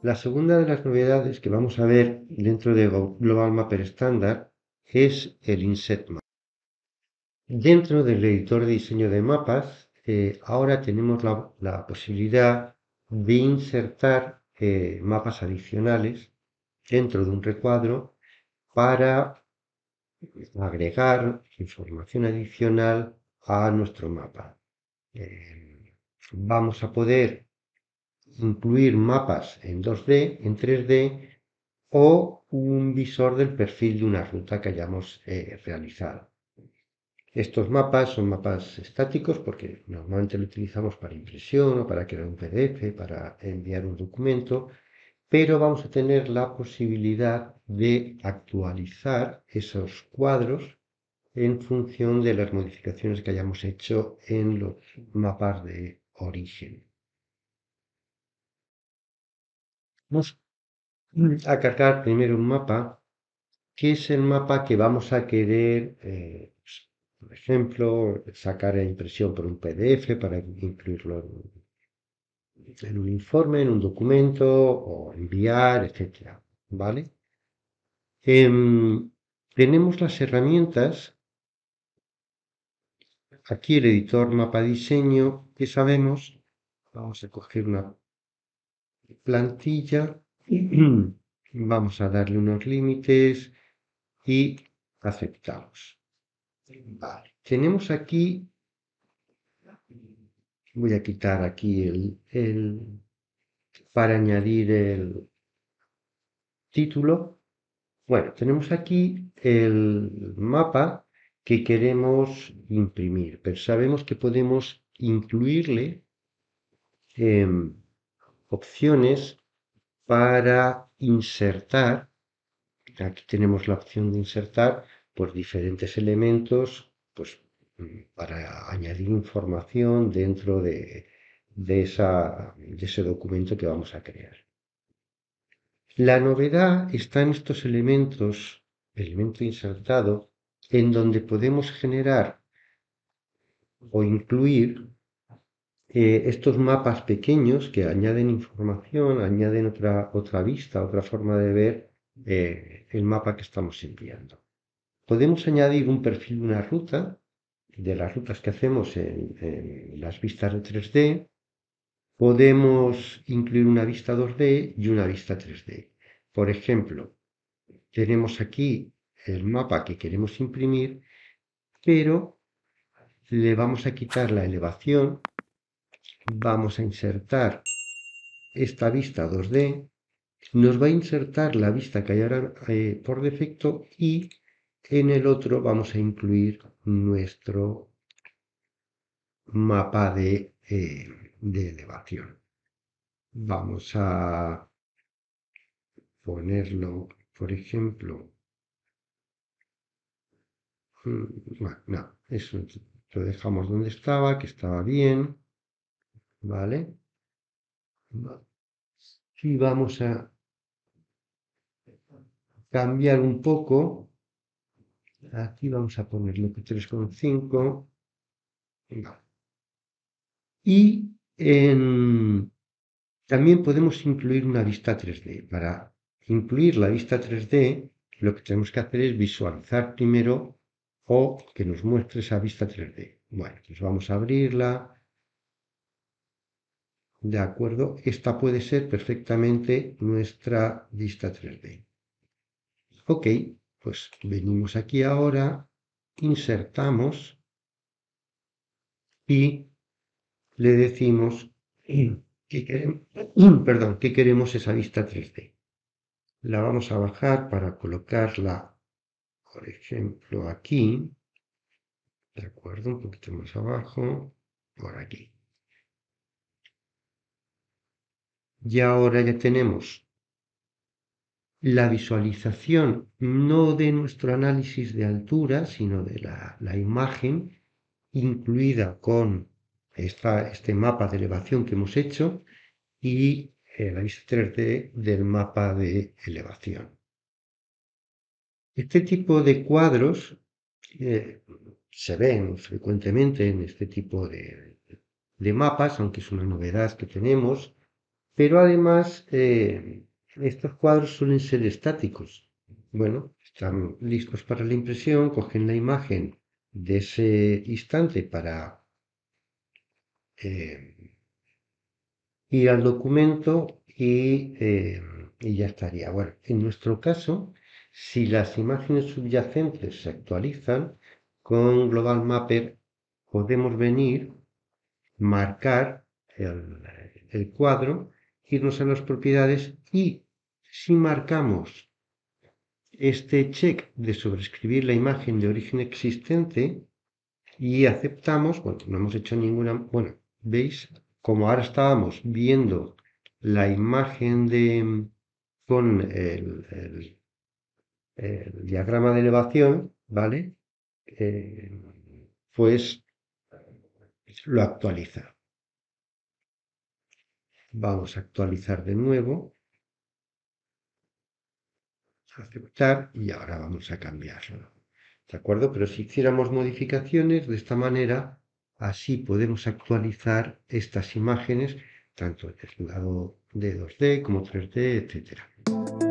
La segunda de las novedades que vamos a ver dentro de Global Mapper Standard es el Inset Map. Dentro del editor de diseño de mapas, eh, ahora tenemos la, posibilidad de insertar eh, mapas adicionales dentro de un recuadro para agregar información adicional a nuestro mapa. Eh, vamos a poder incluir mapas en 2D, en 3D o un visor del perfil de una ruta que hayamos eh, realizado. Estos mapas son mapas estáticos porque normalmente lo utilizamos para impresión o para crear un PDF, para enviar un documento, pero vamos a tener la posibilidad de actualizar esos cuadros en función de las modificaciones que hayamos hecho en los mapas de origen. Vamos a cargar primero un mapa, que es el mapa que vamos a querer, eh, pues, por ejemplo, sacar la impresión por un PDF para incluirlo en, un informe, en un documento o enviar, etc. ¿Vale? Em, tenemos las herramientas, aquí el editor mapa diseño, que sabemos, vamos a coger una plantilla, vamos a darle unos límites y aceptamos. Vale, tenemos aquí, voy a quitar aquí el, el para añadir el título. Bueno, tenemos aquí el mapa que queremos imprimir, pero sabemos que podemos incluirle eh, opciones para insertar. Aquí tenemos la opción de insertar pues, diferentes elementos pues, para añadir información dentro de, esa, de ese documento que vamos a crear. La novedad está en estos elementos, elemento insertado, en donde podemos generar o incluir eh, estos mapas pequeños que añaden información, añaden otra, otra vista, otra forma de ver eh, el mapa que estamos enviando. Podemos añadir un perfil de una ruta, de las rutas que hacemos en, las vistas de 3D. Podemos incluir una vista 2D y una vista 3D. Por ejemplo, tenemos aquí el mapa que queremos imprimir, pero le vamos a quitar la elevación vamos a insertar esta vista 2D, nos va a insertar la vista que hay ahora eh, por defecto y en el otro vamos a incluir nuestro mapa de, eh, de elevación. Vamos a ponerlo, por ejemplo, bueno, no, eso lo dejamos donde estaba, que estaba bien. ¿Vale? Y vamos a cambiar un poco. Aquí vamos a ponerle 3,5. Y también podemos incluir una vista 3D. Para incluir la vista 3D, lo que tenemos que hacer es visualizar primero o que nos muestre esa vista 3D. Bueno, pues vamos a abrirla de acuerdo, esta puede ser perfectamente nuestra vista 3D. Ok, pues venimos aquí ahora, insertamos y le decimos que queremos, perdón, que queremos esa vista 3D. La vamos a bajar para colocarla, por ejemplo, aquí, de acuerdo, un poquito más abajo, por aquí. Y ahora ya tenemos la visualización no de nuestro análisis de altura, sino de la, imagen incluida con este mapa de elevación que hemos hecho y eh, la vista 3D del mapa de elevación. Este tipo de cuadros eh, se ven frecuentemente en este tipo de, mapas, aunque es una novedad que tenemos, pero además eh, estos cuadros suelen ser estáticos. Bueno, están listos para la impresión, cogen la imagen de ese instante para eh, ir al documento y, ya estaría. Bueno, en nuestro caso, si las imágenes subyacentes se actualizan, con Global Mapper podemos venir, marcar el, el cuadro, irnos a las propiedades y si marcamos este check de sobrescribir la imagen de origen existente y aceptamos, bueno, no hemos hecho ninguna, bueno, veis, como ahora estábamos viendo la imagen de con el, diagrama de elevación, ¿vale? Eh, pues lo actualiza. Vamos a actualizar de nuevo aceptar y ahora vamos a cambiarlo. ¿De acuerdo? Pero si hiciéramos modificaciones de esta manera, así podemos actualizar estas imágenes, tanto del lado de 2D como 3D, etcétera.